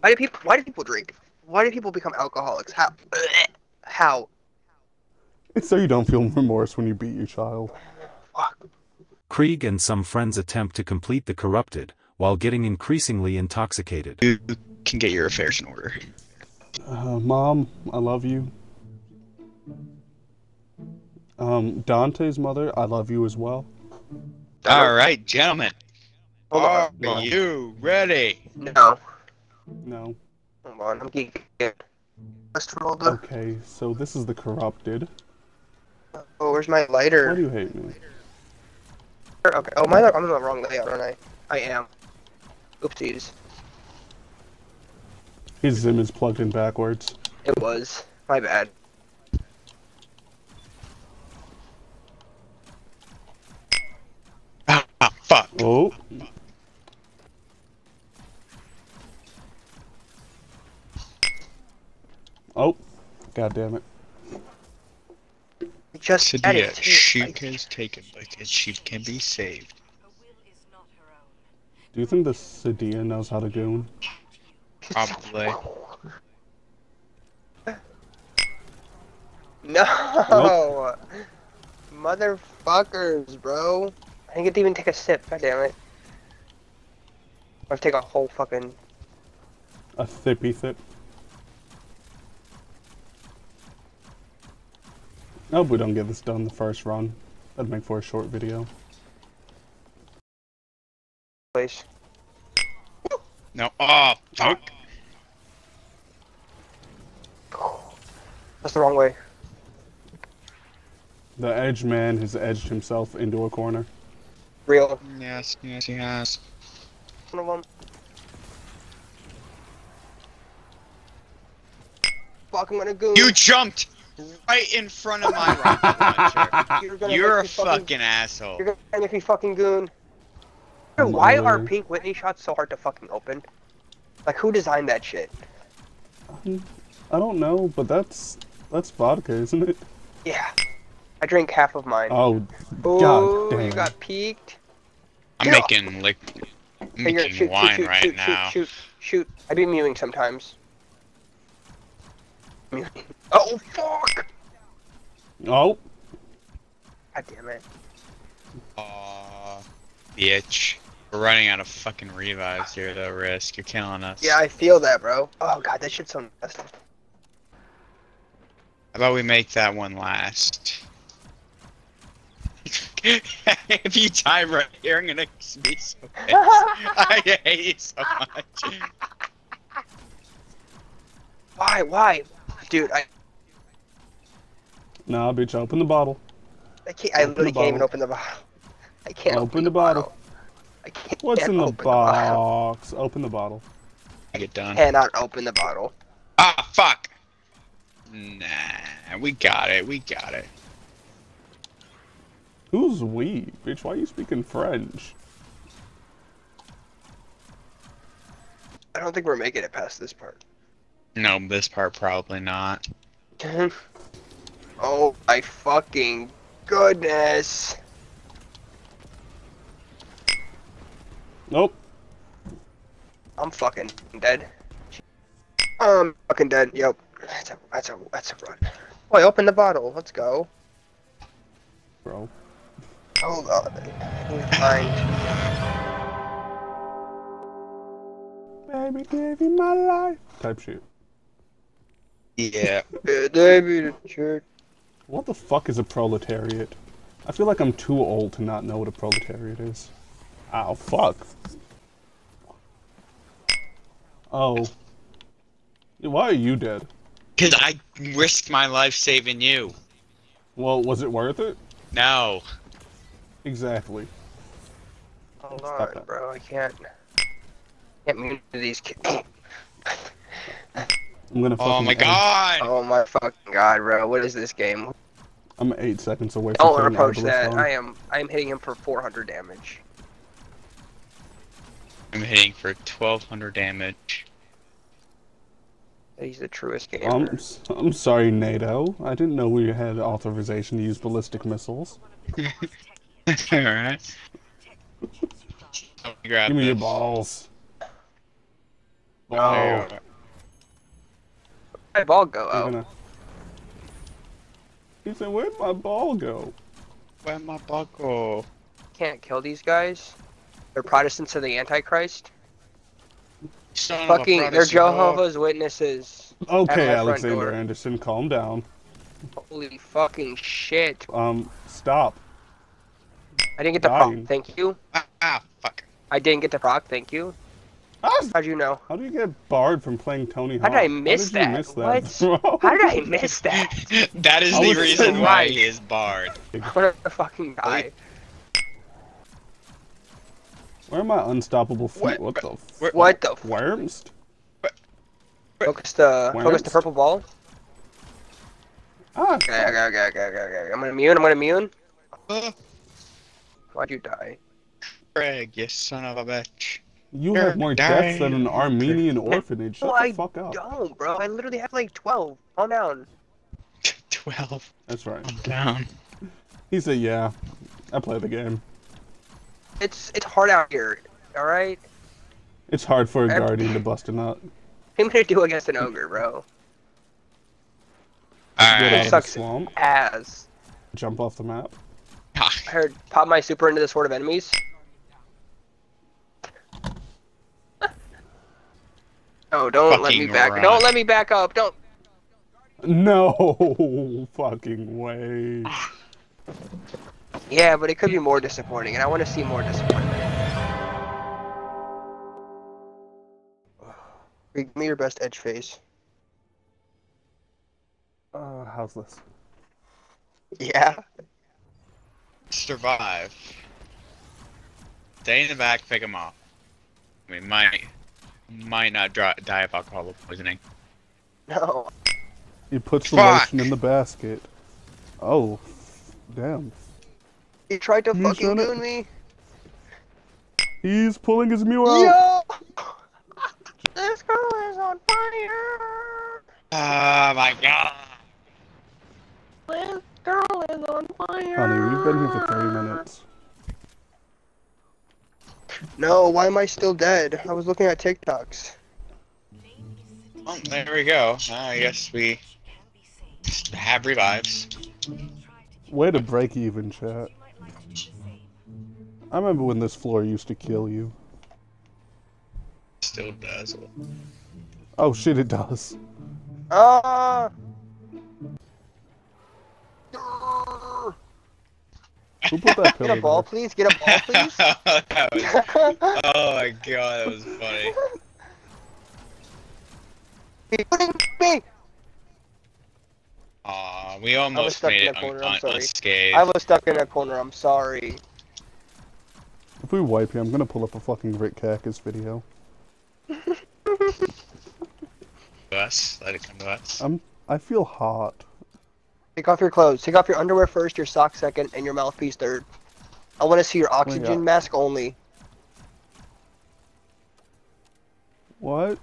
Why do people? Why do people drink? Why do people become alcoholics? How? How? It's so you don't feel remorse when you beat your child. Fuck. Krieg and some friends attempt to complete the corrupted, while getting increasingly intoxicated. You can get your affairs in order. Uh, Mom, I love you. Um, Dante's mother, I love you as well. All right, gentlemen. Are on. Hold on. you ready? No. No. Hold on. I'm geeking. Mr. Rolda. Okay, so this is the corrupted. Oh, where's my lighter? Why lighter? do you hate me? Okay. Oh, my. I'm in the wrong layout, aren't I? I am. Oopsies. His Zim is plugged in backwards. It was. My bad. Ah, ah, fuck. Oh. Oh. God damn it. I just Sedia, added two. shoot I- has taken because she can be saved. Her will is not her own. Do you think the Sedia knows how to goon? Probably. No. Motherfuckers, bro. I didn't get to even take a sip. God damn it. I have to take a whole fucking. A thippy thip. I hope we don't get this done the first run. That'd make for a short video. place. No. Oh, fuck. That's the wrong way. The edge man has edged himself into a corner. Real. Yes, yes, yes. One of them. Fuck, I'm gonna goon. You jumped right in front of my rocket launcher. You're, You're a fucking, fucking asshole. You're gonna make me fucking goon. I'm Why are pink Whitney shots so hard to fucking open? Like, who designed that shit? I don't know, but that's that's vodka, isn't it? Yeah. I drank half of mine. Oh, Oh, God you damn. got peaked. I'm Get making like I'm Hey, you're- making wine shoot, right shoot, now. Shoot, shoot, shoot. I be mewing sometimes. Mewing. Oh, fuck! oh, God damn it. Aw, bitch. We're running out of fucking revives here, though. Risk, you're killing us. Yeah, I feel that, bro. Oh, God, that shit's so nasty. How about we make that one last? if you die right here, I'm gonna be so pissed. I hate you so much. Why, why? Dude, I, nah, bitch, open the bottle. I can't, I Open literally can't even open the bottle. I can't Open the bottle. I can't What's in the open bottle. box? Open the bottle. I get done. Cannot open the bottle. Ah, fuck. Nah, we got it. We got it. Who's we? Bitch, why are you speaking French? I don't think we're making it past this part. No, this part probably not. oh my fucking goodness. Nope. I'm fucking dead. I'm fucking dead. Yep. That's a that's a that's a run. Boy, open the bottle. Let's go. Bro. Hold on. I need to find. Baby gave you my life. Type shit. Yeah. Baby, David, church. What the fuck is a proletariat? I feel like I'm too old to not know what a proletariat is. Ow, fuck. Oh. Why are you dead? Because I risked my life saving you. Well, was it worth it? No. Exactly. Hold Stop on, that. bro. I can't. Can't mute these kids. I'm gonna oh fucking Oh my end- god. Oh my fucking god, bro. What is this game? I'm eight seconds away from Don't approach that. on. I am. I am hitting him for 400 damage. I'm hitting for 1200 damage. He's the truest gamer. I'm, s- I'm sorry, NATO. I didn't know we had authorization to use ballistic missiles. Alright. Grab Give me your balls. There Oh, you. My ball go I'm out. Gonna. He said, "Where'd my ball go?" Where'd my ball go? Can't kill these guys. They're Protestants of the Antichrist. Son Fucking, they're Protestant whore. Jehovah's Witnesses. Okay, At my front Alexander door. Anderson, calm down. Holy fucking shit. Um, stop. I didn't get the Dying. proc, thank you. Ah, ah, fuck. I didn't get the proc, thank you. Ah, How'd you know? how do you get barred from playing Tony How did I miss did that? miss that? What? How did I miss that? that is I the reason so why he is barred. What a fucking guy. Where are my unstoppable feet? What- What, the f- where- What the f- worms? Focus the focus the purple ball. Ah, Okay, okay, okay, okay, okay, okay. I'm gonna immune, I'm gonna immune. Uh, Why'd you die? Craig, you son of a bitch. You have more deaths than an. Armenian orphanage. Shut No, the I fuck up. don't, bro. I literally have like 12. Calm down. 12. That's right. I'm down. He said, "Yeah, I play the game. It's it's hard out here. All right. It's hard for a guardian to bust a nut. What am I gonna do against an ogre, bro? Get out Alright. of sucks. swamp, As jump off the map. I heard, pop my super into this horde of enemies. Oh, don't let me back. run. Don't let me back up. Don't. No fucking way. Yeah, but it could be more disappointing, and I want to see more disappointment. Give me your best edge face. Uh, how's this? Yeah. Survive. Stay in the back, pick him off. We might, might not dri die of alcohol poisoning. No. He puts the Fuck. lotion in the basket. Oh, damn. He tried to You fucking shouldn't- goon me. He's pulling his mew out. Yo! This girl is on fire! Oh my god. This girl is on fire! Honey, we've been here for 30 minutes. No, why am I still dead? I was looking at TikToks. Oh, there we go. I guess we have revives. Way to break even, chat. I remember when this floor used to kill you. Still does. Oh shit, it does. Ah! Who put that pillow Get a ball, there? please. Get a ball, please. Was- oh my god, that was funny. He's putting me. Aw, we almost stuck made in it a corner, un- I'm sorry. unscathed. I was stuck in a corner. I'm sorry. If we wipe here, I'm gonna pull up a fucking Rick Cactus video. to us. Let it come to us. I'm. I feel hot. Take off your clothes. Take off your underwear first, your socks second, and your mouthpiece third. I want to see your oxygen God. mask only. What?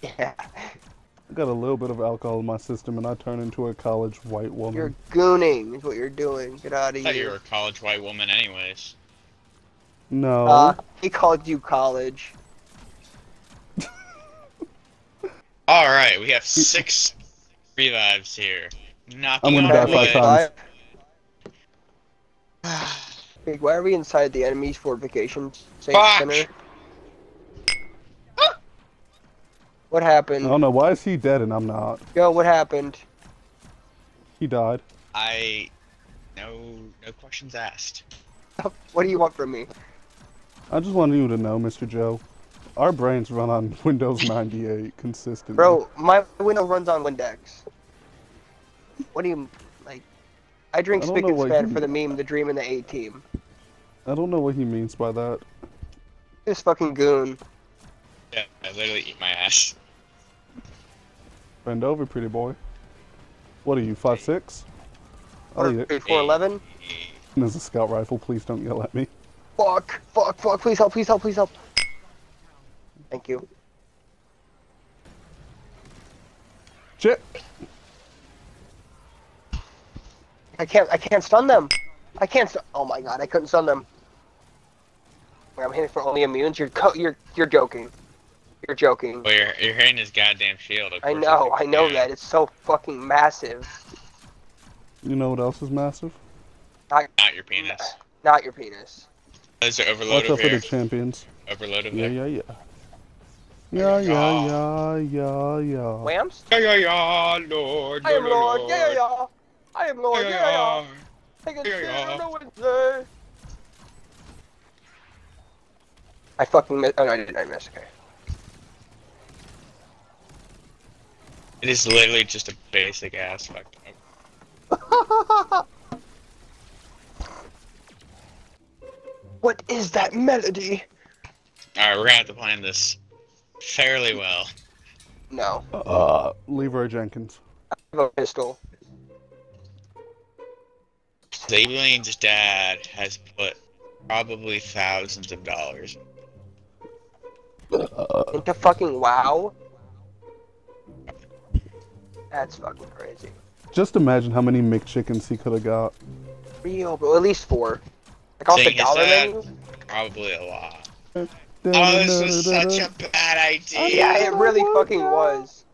Yeah. I got a little bit of alcohol in my system, and I turn into a college white woman. You're gooning is what you're doing. Get out I of thought you here. were a college white woman anyways. No. Uh, he called you college. Alright, we have six revives here. Knocking I'm gonna on die five times. Wait, why are we inside the enemy's fortification safe Fuck! center? What happened? I don't know. Why is he dead and I'm not? Yo, what happened? He died. I no no questions asked. What do you want from me? I just wanted you to know, Mr. Joe. Our brains run on Windows 98 consistently. Bro, my window runs on Windex. What do you like? I drink I don't spick and span for the meme, the dream, and the A team. I don't know what he means by that. This fucking goon. Yeah, I literally eat my ass. Bend over, pretty boy. What are you, five six? I'll eat it. Four eleven. There's a scout rifle. Please don't yell at me. Fuck! Fuck! Fuck! Please help! Please help! Please help! Thank you. Shit! I can't. I can't stun them. I can't. St- oh my god! I couldn't stun them. Wait, I'm hitting for only immunes. You're co- you're you're joking. You're joking. Well, you're, you're hitting his goddamn shield. Of I know, I know that. It's so fucking massive. You know what else is massive? can. Not your penis. Not your penis. There's an overload What's up over for the champions? Overload over Yeah, there. yeah, yeah. Yeah, yeah, yeah, yeah, yeah. Whams? Yeah, yeah, yeah, Lord. I am yeah, Lord. Yeah, yeah, yeah. I am Lord. Yeah, Yeah, yeah. yeah. Take a Yeah, shit yeah. on a Wednesday. I fucking missed. Oh no, I didn't. I missed. Okay. It is literally just a basic ass fuck. What is that melody? Alright, we're gonna have to plan this fairly well. No. Uh, Leroy Jenkins. I have a pistol. Zabling's dad has put probably thousands of dollars. Uh, Into fucking WoW? That's fucking crazy. Just imagine how many McChickens he could have got. Real, bro. At least four. Like off the Thing is dollar that- menu? Probably a lot. Oh, this was such a bad idea. Yeah, it really fucking was.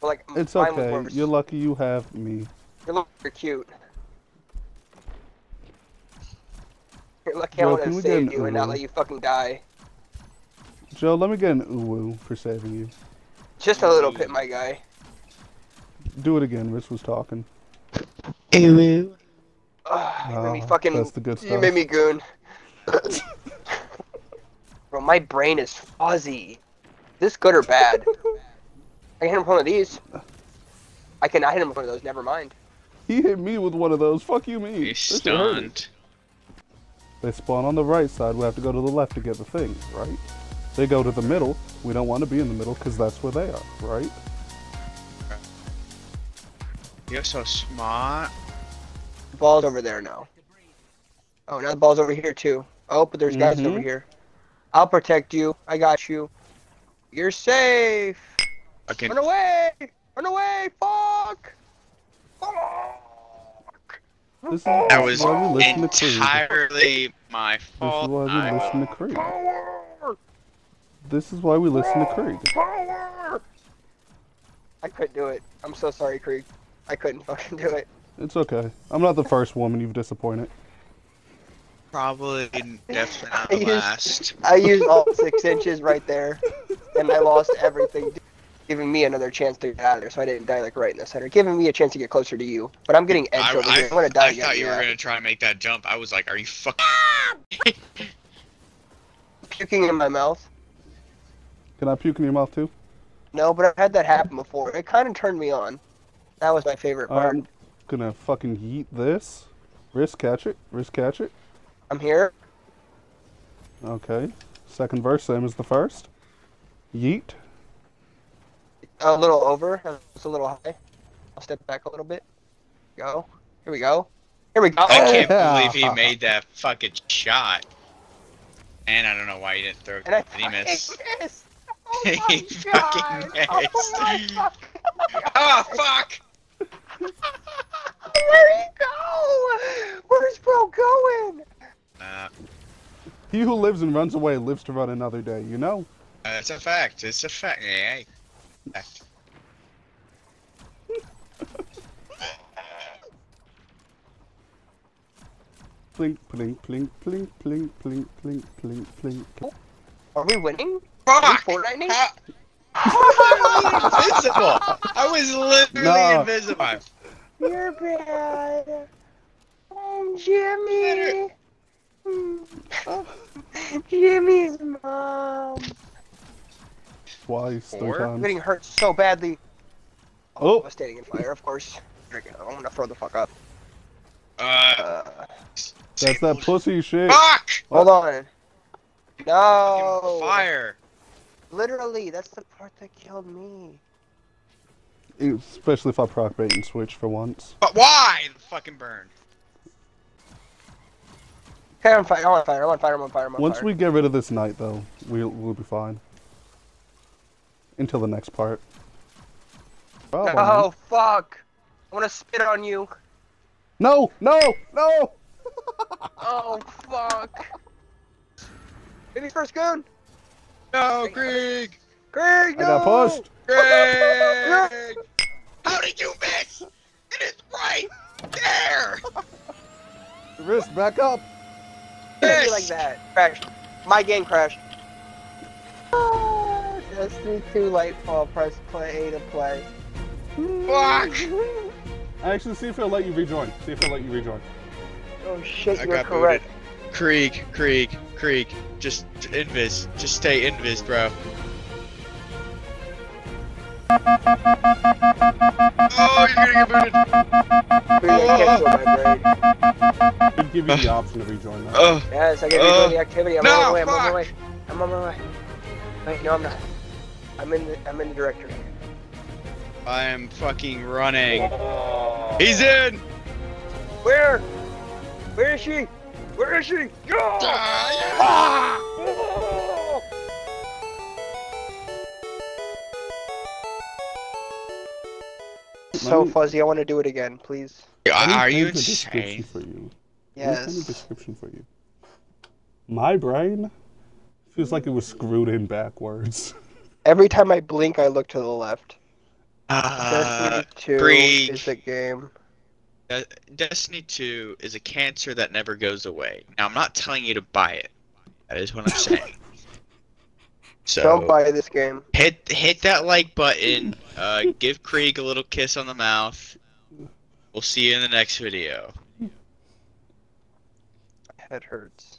But like, It's okay. You're lucky you have me. You're looking you're cute. You're lucky Bro, I would can have we get saved an you and not let you fucking die. Joe, let me get an uwu for saving you. Just a little bit, my guy. Do it again. Rich was talking. Ugh, you made me Ah, fucking. that's the good stuff. You made me goon. Bro, my brain is fuzzy. This good or bad? I can hit him with one of these. I cannot hit him with one of those. Never mind. He hit me with one of those. Fuck you, me. He's This shit hurted. stunned. They spawn on the right side. We have to go to the left to get the thing, right? They go to the middle. We don't want to be in the middle because that's where they are, right? You're so smart. The ball's over there now. Oh, now the ball's over here too. Oh, but there's guys Mhm. over here. I'll protect you. I got you. You're safe. Fucking Run away! Run away! Fuck! Fuck! This is That was why we listen to Creed. entirely my This is why we I- listen to Creed. Power! This is why we listen to Creed. Power! I couldn't do it. I'm so sorry, Krieg. I couldn't fucking do it. It's okay. I'm not the first woman you've disappointed. Probably definitely not I the used- last. I used all six inches right there, and I lost everything, giving me another chance to get out of there, so I didn't die like right in the center, giving me a chance to get closer to you. But I'm getting edged I, over I, here. I'm gonna die I again. thought you were yeah. gonna try and make that jump. I was like, are you fucking? puking in my mouth. Can I puke in your mouth too? No, but I've had that happen before. It kind of turned me on. That was my favorite part. I'm gonna fucking yeet this. Wrist catch it. Wrist catch it. I'm here. Okay. Second verse, same as the first. Yeet. A little over. It's a little high. I'll step back a little bit. Go. Here we go. Here we go. I can't Yeah. believe he made that fucking shot. And I don't know why he didn't throw it. And I Did he miss? fucking missed. He Oh my fucking God. Oh my missed. fuck. Oh fuck! Where'd he go? Where's bro going? Uh, He who lives and runs away lives to run another day, you know? that's a fact. It's a fact. Yeah, hey. Fact. Plink, plink, plink, plink, plink, plink, plink, plink, plink. Are we winning? Fuck! Are we Fortnite? How- How am I invisible? I was literally No. invisible. You're bad. Oh, Jimmy. Jimmy's mom. Twice, three Four? I'm getting hurt so badly. Oh. I was standing in fire, of course. Here we go. I'm gonna throw the fuck up. Uh, Uh, That's that pussy shit. Fuck! hold on. No. Fire. Literally, that's the part that killed me. Especially if I proc bait and switch for once. But why? The fucking burn. Okay, I'm fire. I'm on fire. I'm on fire. I'm on fire. I'm on Once fire. we get rid of this night, though, we'll, we'll be fine. Until the next part. Oh, Oh fuck! I wanna spit on you. No! No! No! Oh fuck! Maybe first goon. No, Greg! Greg, I got no! pushed. Greg! How did you miss? It is right there! Wrist back up. Can't be like that. Crashed. My game crashed. Ah, Destiny 2 Lightfall. Press play A to play. Fuck! I Actually, see if it'll let you rejoin. See if it'll let you rejoin. Oh shit, I you're got correct. Krieg, Krieg, Krieg. Just invis. Just stay invis, bro. Oh, you're gonna get booted. Dude, I can't feel my brain. It'd give you the option to rejoin that. Oh, Yes, I can Uh, the activity. I'm no, on my way. I'm on my way. I'm on my way. Wait, no, I'm not. I'm in the. I'm in the directory. I am fucking running. He's in. Where? Where is she? Where is she? Go! Ah, So me- fuzzy. I want to do it again, please. yeah. Let Are you the description insane? for you? Let me paint the Yes. description for you. My brain feels like it was screwed in backwards. Every time I blink, I look to the left. Uh, Destiny 2 Krieg. is a game. De- Destiny 2 is a cancer that never goes away. Now, I'm not telling you to buy it. That is what I'm saying. So Don't buy this game. hit hit that like button. Uh, give Krieg a little kiss on the mouth. We'll see you in the next video. Head hurts.